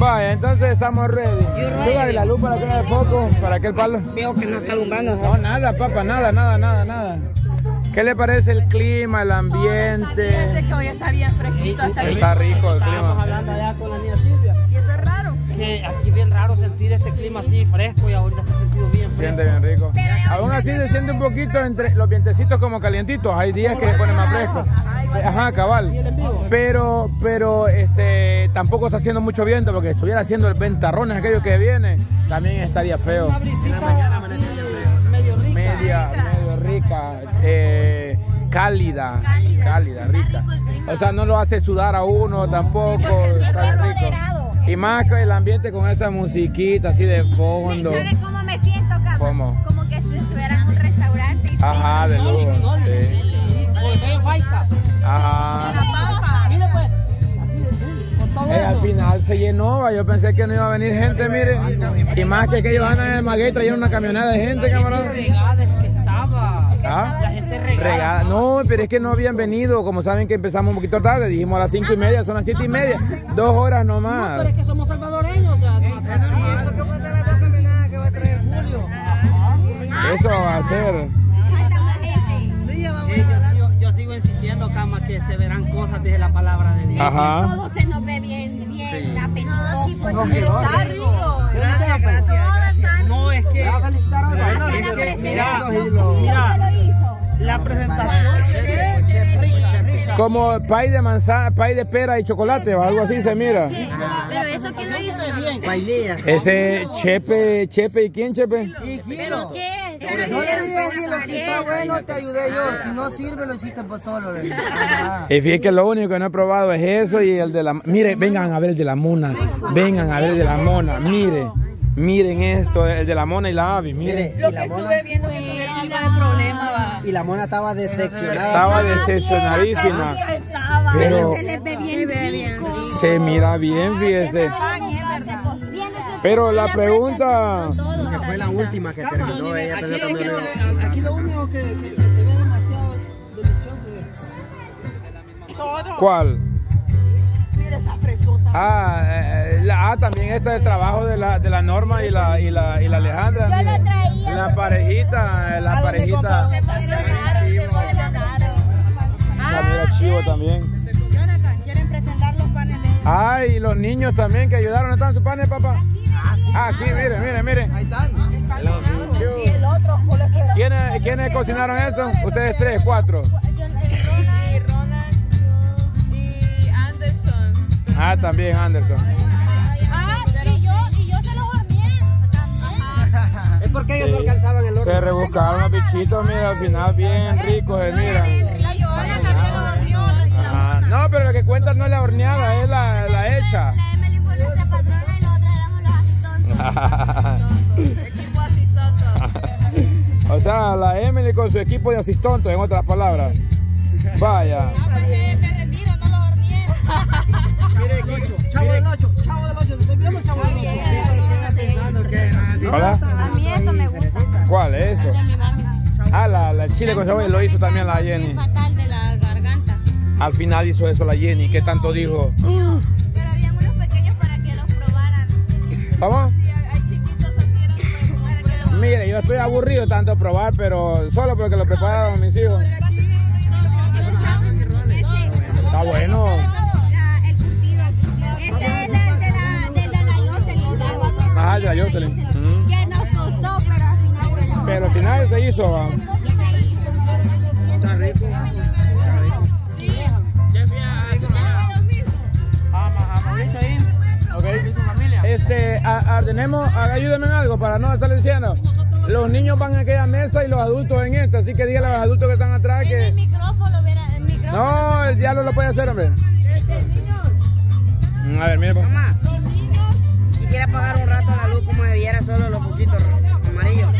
Vaya, entonces estamos ready. Súbale la luz para que de foco, para que el palo. Veo que no está alumbrando. No, nada, papá, nada, nada, nada, nada. ¿Qué le parece el clima, el ambiente? Fíjense que hoy está bien fresquito, está bien. Está rico el Estábamos clima. hablando allá con la niña Que aquí es bien raro sentir este clima así fresco y ahorita se ha sentido bien fresco. Siente bien rico. Aún así se siente un poquito entre los vientecitos como calientitos. Hay días que se pone más fresco. Ajá, cabal. Pero, pero este, tampoco está haciendo mucho viento porque estuviera haciendo el ventarrón aquello que viene, también estaría feo. Una brisita medio rica. Media, medio rica, eh, cálida, cálida, rica. O sea, no lo hace sudar a uno tampoco. Está rico. Y más que el ambiente con esa musiquita así de fondo. ¿Sabes cómo me siento, Cama? ¿Cómo? Como que si estuviera en un restaurante. y Ajá, de lujo. Sí. Ajá. Mire pues, así de con todo Eh, al final se llenó, yo pensé que no iba a venir gente, mire. Y más que aquellos andan en Maguey trayendo una camioneta de gente, camarada. ¿Ah? La gente regada. Regada. No, pero es que no habían venido. Como saben que empezamos un poquito tarde, dijimos a las cinco y media, son las siete y media. Dos horas No, nomás. pero es que somos salvadoreños, o sea, no Julio. Eso va a ser. Falta más gente. Sí, yo, sigo, yo sigo insistiendo, Cama, que se verán cosas desde la palabra de Dios. Ajá. Todo se nos ve bien, bien apetitoso. Está rico. La presentación. Como pay de manzana, pay de pera y chocolate o algo así se mira. Pero eso quién lo hizo, Bien. Ese Chepe, Chepe, ¿y quién Chepe? ¿Pero qué? No le digas, Gilo, si está bueno te ayudé yo, si no sirve lo hiciste por solo. dije. Y fíjate que lo único que no he probado es eso y el de la... Mire, vengan a ver el de la mona. Vengan a ver el de la mona. Mire, miren esto, el de la mona y la avi. Miren. Lo que estuve viendo que tuvieron algo de problema, va. Y la mona estaba decepcionada. Estaba decepcionadísima. Pero Se les ve bien rico. se mira bien, fíjese. Pero la pregunta... Que fue la última que terminó ella. Aquí, lo único que, se ve demasiado delicioso es. Todo. ¿Cuál? Mira esa fresota. Ah, eh, la, ah, también está el trabajo de la, de la Norma y la, y la, y la Alejandra. Yo lo traía. La parejita, eh, la parejita. Se emocionaron, se emocionaron. La mira chivo también. Jonathan, ¿quieren presentar los? Ay, y los niños también que ayudaron. ¿Están sus panes, papá? Ah, aquí, mire, mire, mire. Sí, el otro, por lo que ¿Quiénes, ¿Quiénes cocinaron esto? Ustedes tres, cuatro. Ah, también Anderson. Ah, y yo, y yo se los horneé. También. Es porque ellos no alcanzaban el horno. Se rebuscaron los bichitos, mira, al final bien ricos, eh, mira. No, pero lo que cuenta no es la horneada, es la, la hecha. La Emily fue nuestra patrona y nosotros éramos los asistentes. Equipo asistente. o sea, la Emily con su equipo de asistontos, en otras palabras. Vaya. Hola. A mí esto me gusta. ¿Cuál es eso? Ah, la, la chile con cebolla lo hizo también la Jenny. Fatal de la garganta. Al final hizo eso la Jenny. ¿Qué tanto dijo? Pero habían unos pequeños para que los probaran. Prueba. Mire, yo estoy aburrido tanto de probar, pero solo porque lo prepararon mis hijos. Está bueno. Este es el de la, del de la Jocelyn. Ajá, de la Jocelyn. Pero al final se hizo. va. Está rico. Ok. Este, a- ordenemos, a- ayúdenme en algo para no estarle diciendo. Los niños van a aquella mesa y los adultos en esta, así que díganle a los adultos que están atrás El que. micrófono, verá, el micrófono. No, el diablo lo puede hacer, hombre. Mm, A ver, mire. Mamá, quisiera apagar un rato la luz como debiera, solo los poquitos amarillos.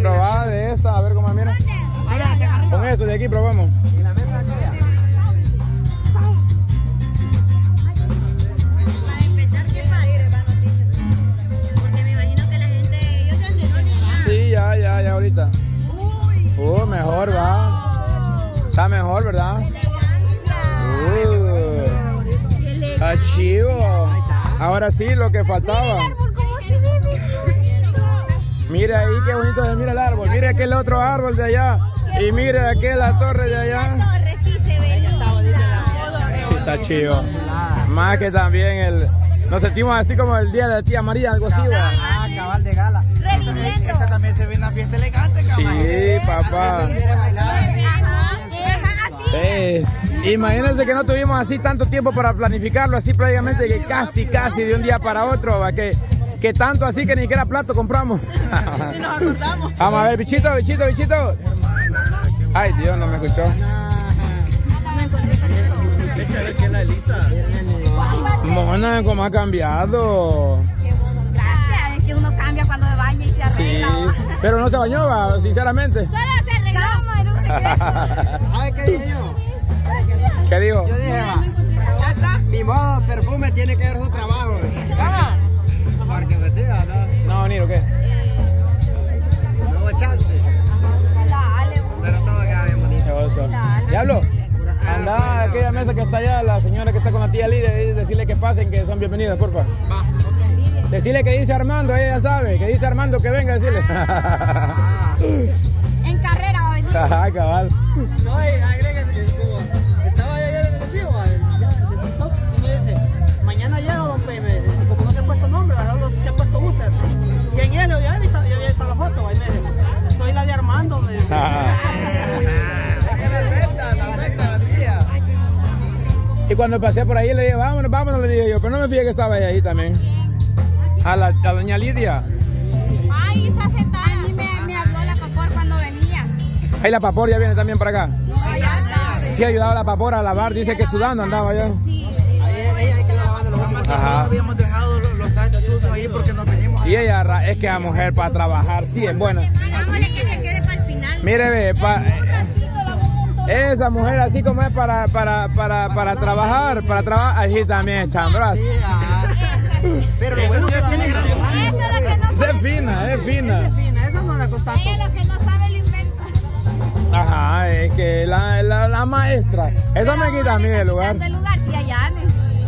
Probada de esta, a ver cómo mira. Con esto de aquí probamos. Para empezar, ¿qué pasa? Porque me imagino que la gente, ellos se han de enseñar. Sí, ya, ya, ya ahorita. Uh, mejor va. Está mejor, ¿verdad? Uh, está chivo. Ahora sí, lo que faltaba. Mire ahí qué bonito se mira el árbol. Mire aquel otro árbol de allá. Y mire aquella torre de allá. Torre sí se ve. Sí, está chido. Más que también el. Nos sentimos así como el día de la tía María, algo así. Ah, cabal de gala. Reviviendo. Esta también se ve una fiesta elegante, cabal. Sí, papá. ¿Ves? Imagínense que no tuvimos así tanto tiempo para planificarlo, así prácticamente que casi, casi de un día para otro, ¿va? Que, que tanto así que ni siquiera plato compramos. Vamos a ver, bichito, bichito, bichito. Ay, Dios, no me escuchó. Mona, ¿cómo ha cambiado? Gracias, es que uno cambia cuando se baña y se Sí, arregla. pero no se bañó, va, sinceramente. Solo se arregló. ¿Sabes qué dije yo? ¿Qué digo? Yo dije, va. Mi modo perfume tiene que ver su trabajo. ¿No? No, Niro, ¿qué? No hubo chance. Dale, Pero todo queda bien bonito. Diablo, anda a aquella mesa que está allá, la señora que está con la tía Lidia, y decirle que pasen, que son bienvenidas, porfa. Decirle que dice Armando, ella ya sabe, que dice Armando que venga, decirle. en carrera va a venir. Ajá, cabal. Y cuando pasé por ahí le dije, vámonos, vámonos, le dije yo, pero no me fijé que estaba ella ahí también. A la, a doña Lidia. Ahí está sentada. A mí me, me habló la papor cuando venía. Ahí la papor ya viene también para acá. Está. Sí, ayudaba a la papor a lavar, dice que sudando andaba yo. Sí. Ahí ella hay que lavando los últimos. Ajá. habíamos dejado los, los trastes sucios ahí porque nos venimos. Y ella es que la mujer para trabajar sí es buena. Hagámosle que se quede para el final. Mire, ve, pa- esa mujer así como es para, para, para, para trabajar, para trabajar, así también es chambras. Sí, ajá. Pero lo bueno es que tiene. Esa es la que no Es fina, es fina. Fina, Eso no le costó Ella es la que no sabe el invento. Ajá, es que la, la, la maestra. Esa me quita a mí del lugar. Tía Yane.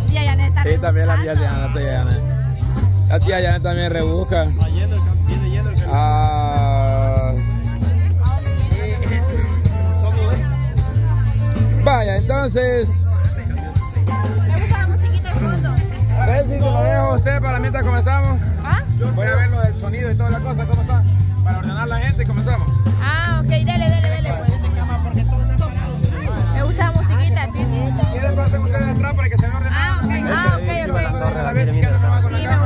Tía Yane está Sí, también la tía la tía Janet. La tía Janet también rebusca. Ah. Vaya, entonces, Me gusta la musiquita de fondo. a ver si lo dejo a usted para mientras comenzamos. ¿Ah? Voy a ver lo del sonido y toda la cosa, ¿cómo está? Para ordenar la gente y comenzamos. Ah, ok, dale, dale, dale. pues. Me gusta la musiquita, sí. ¿Quieren pasar ustedes atrás para que se vea ordenado? Ah, ok, ah, ok, ok. Sí, me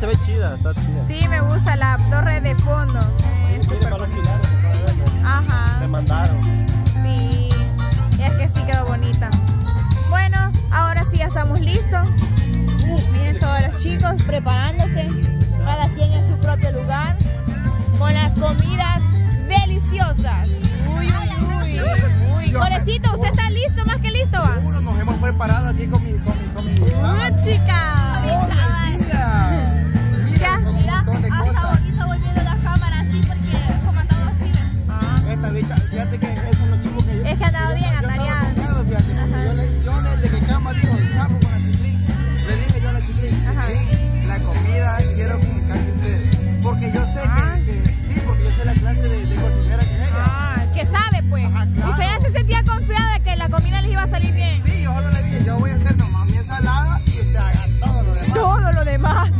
se ve chida, está chida. Sí, me gusta la torre de fondo. Para para verlo. Se Ajá. mandaron. Sí. Es que sí quedó bonita. Bueno, ahora sí ya estamos listos. Miren todos los chicos preparándose. Cada quien en su propio lugar. Con las comidas deliciosas. Uy, uy, uy. Uy, Corecito, ¿usted está listo? Más que listo, va. Seguro nos hemos preparado aquí con mi, con mi, con mi chica. Fíjate que son los chivos que yo. Es que ha andado bien porque yo, desde que Cama dijo el sapo con la chiclín, le dije yo a la Ajá. "Chiclín, la comida quiero comunicarle a ustedes, porque yo sé Ah. que, que- sí, porque yo sé la clase de, de cocinera que es ella. Ah, que sabe, pues. Ajá, claro. Usted ya se sentía confiada de que la comida les iba a salir bien. Sí, yo solo le dije, yo voy a hacer nomás mi ensalada y usted haga todo lo demás. Todo lo demás.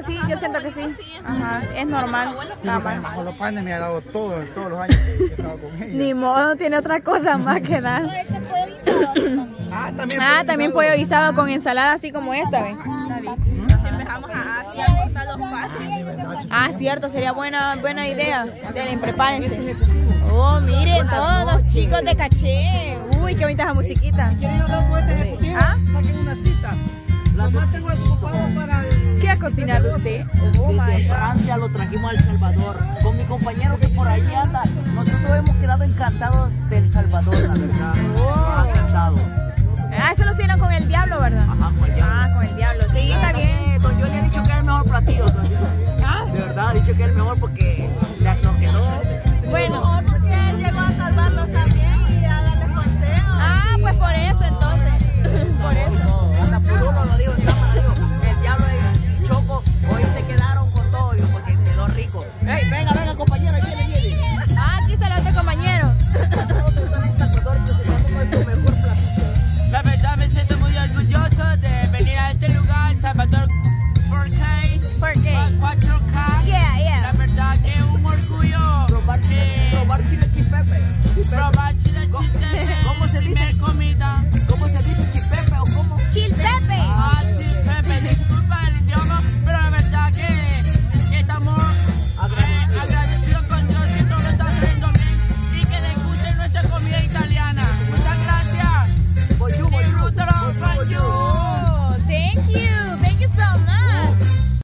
Algo así, yo siento que sí. Ajá, es normal. Bajo los panes me ha dado todo, todos los años que he estado con ella. Ni modo, tiene otra cosa más que dar. Ese pollo guisado también. Ah, también. Ah, también pollo guisado con ensalada así como esta, ¿ves? Si empezamos a Asia, a los panes. Ah, cierto, sería buena buena idea. Delen, prepárense. Oh, miren, todos chicos de caché. Uy, qué bonita esa musiquita. ¿Quieren hablar con este ejecutivo? ¿Ah? Saquen una cita. Nomás tengo ocupado para el... ¿Qué ha cocinado usted? Oh, Desde. Francia lo trajimos a El Salvador. Con mi compañero que por ahí anda. Nosotros hemos quedado encantados del Salvador, la verdad. Ha encantado. Ah, eso lo hicieron con el diablo, ¿verdad? Ajá, con el diablo. Ah, con el diablo. Sí, está bien. Don Johnny ha dicho que es el mejor platillo. Ah. De verdad, ha dicho que es el mejor porque